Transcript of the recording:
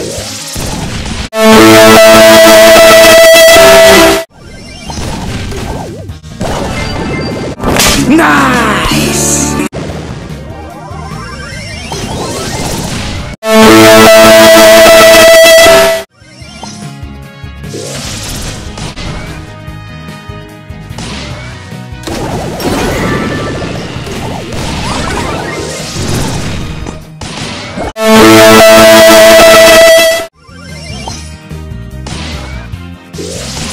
Yeah. Yeah.